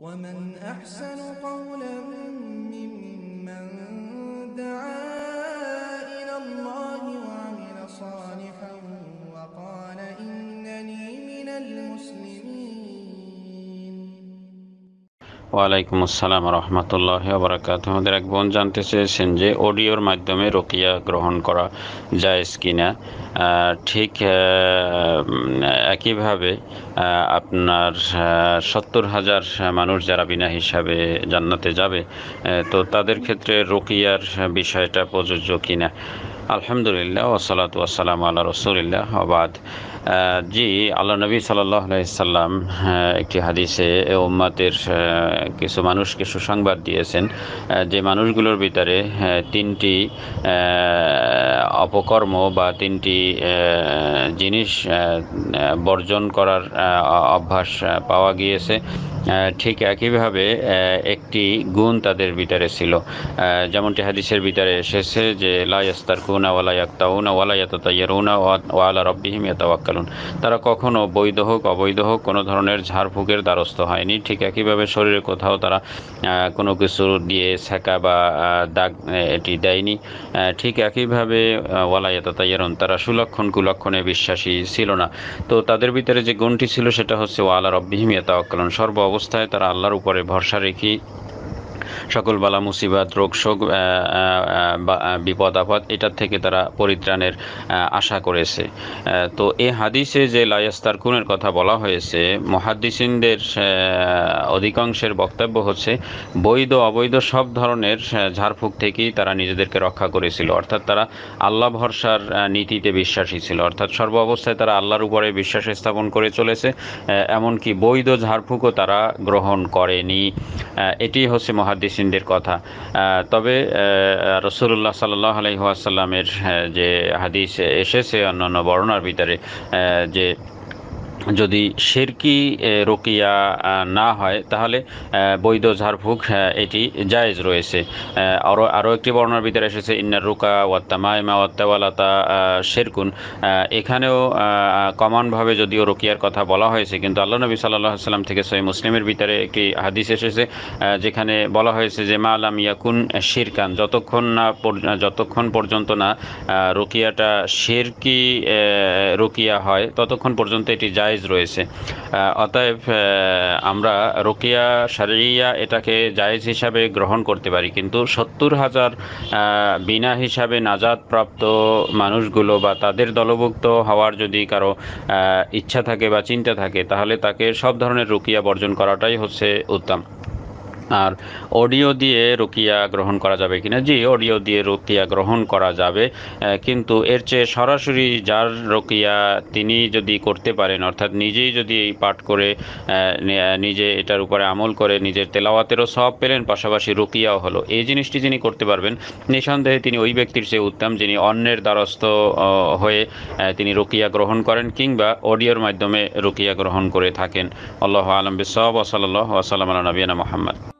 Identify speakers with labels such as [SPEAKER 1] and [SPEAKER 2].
[SPEAKER 1] ومن أحسن قولا ممن دعا
[SPEAKER 2] ওয়ালাইকুম আসসালাম রহমতুল্লাহ বরাকাত আমাদের এক বোন জানতে চেয়েছেন যে অডিওর মাধ্যমে রোকিয়া গ্রহণ করা জায়েজ কিনা। ঠিক একইভাবে আপনার সত্তর হাজার মানুষ যারা বিনা হিসাবে জান্নাতে যাবে তো তাদের ক্ষেত্রে রোকিয়ার বিষয়টা প্রযোজ্য কিনা? আলহামদুলিল্লাহ ওসালাত ওয়াসালাম আল্লাহ রসুলিল্লাহ আবাদ জি, আল্লাহ নবী সাল্লাম একটি হাদিসে উম্মাতের কিছু মানুষকে সুসংবাদ দিয়েছেন যে মানুষগুলোর ভিতরে তিনটি অপকর্ম বা তিনটি জিনিস বর্জন করার অভ্যাস পাওয়া গিয়েছে। ঠিক একইভাবে একটি গুণ তাদের ভিতরে ছিল। যেমনটি হাদিসের ভিতরে এসেছে যে লাইস্তার কুনা ওয়ালা ইয়াক্তাউনা ওয়ালা রব্বিহিম ইয়াতাওয়াক্কালুন। তারা কখনো বৈধ হোক অবৈধ হোক কোনো ধরনের ঝাড়ফুঁকের দ্বারস্থ হয়নি। ঠিক একইভাবে শরীরে কোথাও তারা কোনো কিছু দিয়ে ছেঁকা বা দাগ এটি দেয়নি। ঠিক একইভাবে আহ, ওয়ালা ইয়াতাইয়ারুন তারা সুলক্ষণ কুলক্ষণে বিশ্বাসী ছিল না। তো তাদের ভিতরে যে গুণটি ছিল সেটা হচ্ছে ওয়ালা রব্বিহিম ইয়াতাওয়াক্কালুন। সর্ব অবস্থায় তারা আল্লাহর উপরে ভরসা রেখে সকল বালা, মুসিবাত, রোগ, শোক বিপদ, আপদ, এটার থেকে তারা পরিত্রাণের আশা করেছে। তো এই হাদিসে যে লায়াস্তার কুনের কথা বলা হয়েছে, মহাদ্দিসিনদের অধিকাংশের বক্তব্য হচ্ছে, বৈধ, অবৈধ সব ধরনের ঝাড়ফুঁক থেকেই তারা নিজেদেরকে রক্ষা করেছিল। অর্থাৎ তারা আল্লাহ ভরসার নীতিতে বিশ্বাসী ছিল। অর্থাৎ সর্ব অবস্থায় তারা আল্লাহর উপরে বিশ্বাস স্থাপন করে চলেছে এমনকি বৈধ ঝাড়ফুঁকও তারা গ্রহণ করেনি। এটি হচ্ছে মহাদ্দিসিনদের কথা। তবে রসুল্লাহ সাল্লাহ আলহিহাসাল্লামের যে হাদিস এসেছে অন্যান্য বর্ণার ভিতরে যে যদি শেরকি রোকিয়া না হয়, তাহলে বৈধ ঝাড়ফুঁক এটি জায়েজ রয়েছে। আরও আরও একটি বর্ণার ভিতরে এসেছে, ইন্নার রুকা ওয়াত্তামাইমা ওয়াত্তাওয়ালাতা শেরকুন। এখানেও কমনভাবে যদিও রোকিয়ার কথা বলা হয়েছে, কিন্তু আল্লাহ নবী সাল্লাহ সাল্লাম থেকে সহি মুসলিমের ভিতরে একটি হাদিস এসেছে যেখানে বলা হয়েছে যে, মা আলাম ইয়াকুন শিরকান। যতক্ষণ না যতক্ষণ পর্যন্ত না রোকিয়াটা শেরকি রোকিয়া হয়, ততক্ষণ পর্যন্ত এটি জায়েজ রয়েছে। অতএব আমরা রোকিয়া সারিয়া এটাকে জায়েজ হিসাবে গ্রহণ করতে পারি। কিন্তু সত্তর হাজার বিনা হিসাবে নাজাদ প্রাপ্ত মানুষগুলো বা তাদের দলভুক্ত হওয়ার যদি কারও ইচ্ছা থাকে বা চিন্তা থাকে, তাহলে তাকে সব ধরনের রুকিয়া বর্জন করাটাই হচ্ছে উত্তম। আর অডিও দিয়ে রুকিয়া গ্রহণ করা যাবে কিনা? জি, অডিও দিয়ে রুকিয়া গ্রহণ করা যাবে কিন্তু এর চেয়ে সরাসরি যার রুকিয়া তিনি যদি করতে পারেন, অর্থাৎ নিজেই যদি এই পাঠ করে নিজে এটার উপরে আমল করে নিজের তেলাওয়াতেরও সব পেলেন, পাশাপাশি রুকিয়াও হলো, এই জিনিসটি যিনি করতে পারবেন, নিঃসন্দেহে তিনি ওই ব্যক্তির চেয়ে উত্তম যিনি অন্যের দ্বারস্থ হয়ে তিনি রুকিয়া গ্রহণ করেন কিংবা অডিওর মাধ্যমে রুকিয়া গ্রহণ করে থাকেন। আল্লাহ আলম বিসব ওসাল্লাহ ওসালাম নবীনা মোহাম্মদ।